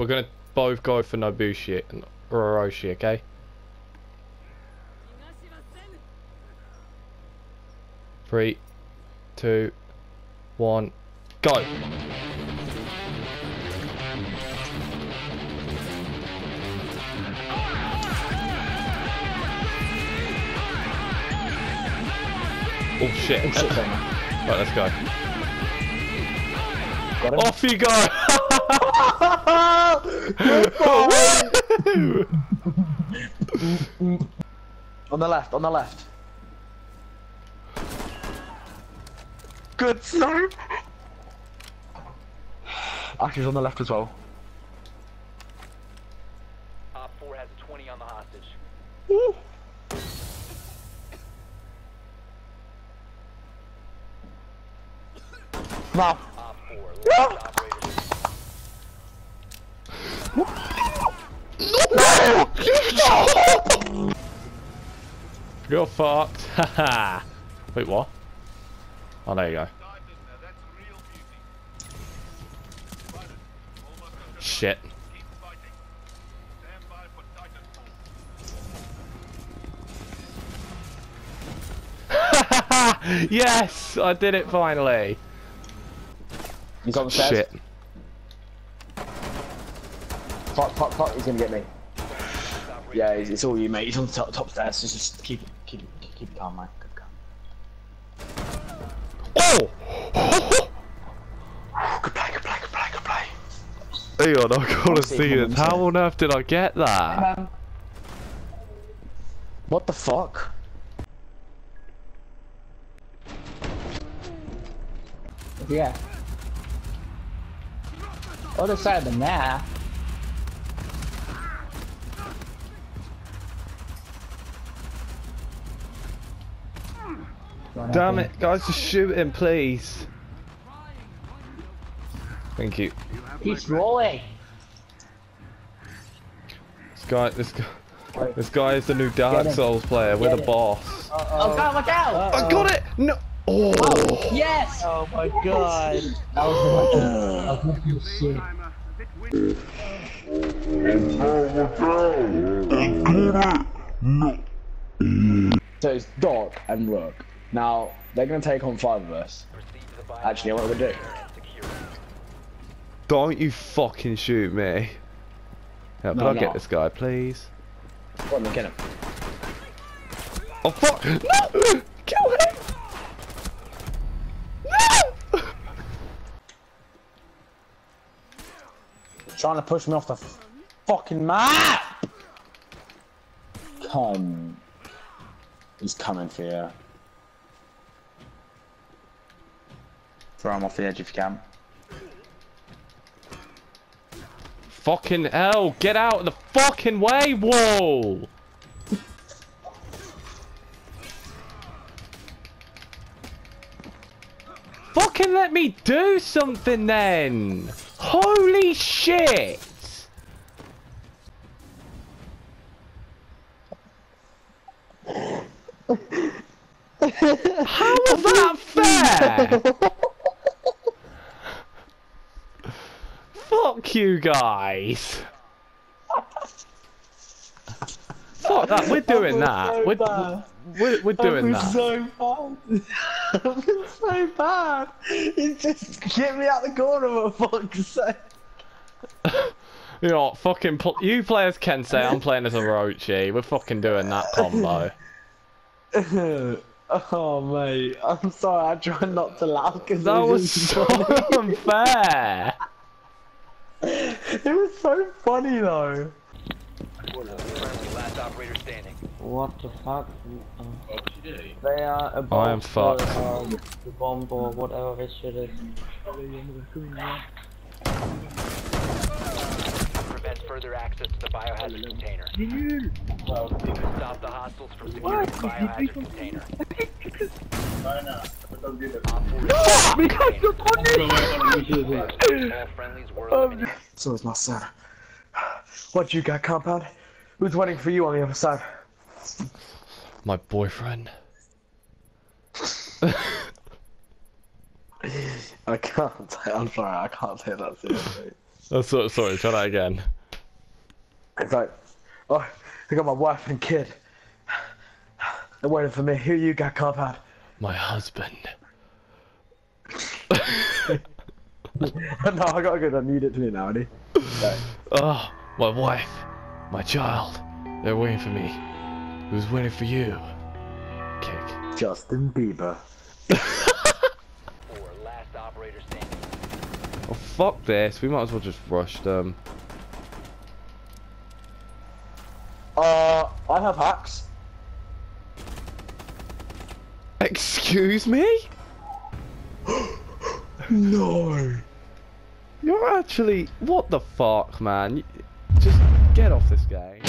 we're gonna both go for Nobushi and Orochi, okay? Three, two, one, go! Oh shit. Right, let's go. Off you go! On the left, on the left. Good snipe! Ashes on the left as well. Op 4 has 20 on the hostage. No! Op 4, last operator. You're fucked. Haha. Wait, what? Oh, there you go. Shit. yes, I did it finally. He's on the. Shit. Fuck, fuck, fuck, he's gonna get me. Yeah, it's, it's all you, mate. He's on the top, top stairs. Just, just keep, keep, keep calm, mate. Keep calm. Oh! Good play, good play, good play, good play. Hang on, I've got to see come this. How on earth did I get that? What the fuck? Yeah. Other side of the map. Damn it, guys, just shoot him, please. Thank you. He's rolling. This guy, this guy, Wait. this guy is the new Dark Souls player. We're the him. boss. Oh god, look out! I got it. No. Oh. Yes! Oh my god. That was lucky. That was lucky as shit. So it's dark and Rook. Now, they're gonna take on five of us. Proceed to the bio Actually, what we're gonna do? and secure it. Don't you fucking shoot me. Yeah, but No, I'll get this guy, please. Go on, get him. Oh fuck! No! Kill him! No! Trying to push me off the fucking map! Come. He's coming for you. Throw him off the edge if you can. Fucking hell! Get out of the fucking way, whoa! Fucking let me do something then! Holy shit! How was that fair? Fuck you guys! Fuck that, we're doing that. We're, we're, we're doing that. so bad. I've been so bad. It's just get me out the corner for fuck's sake. You know what, fucking pl you play as Kensei, I'm playing as a Orochi. We're fucking doing that combo. oh mate, I'm sorry. I tried not to laugh because That was so unfair! it was so funny though. Friendly, last operator. What the fuck? They are about I am fucked. The, um, the bomb or whatever this shit is. Prevent further access to the biohazard container. Stop the hostiles from securing the biohazard container. Op 4 All friendlies were um, eliminated. So is my son. What you got, compound? Who's waiting for you on the other side? My boyfriend. I can't. I'm sorry. I can't say that seriously. Oh, sorry, sorry, try that again. It's like, oh, I got my wife and kid. They're waiting for me. Who you got, compound? My husband. no, I gotta go. I need it to me now, Eddie. Oh, my wife. My child. They're waiting for me. Who's waiting for you? Kick. Justin Bieber. Four, last operator standing. Oh, fuck this. We might as well just rush them. Uh, I have hacks. Excuse me? No. You're actually. What the fuck, man? Just get off this game.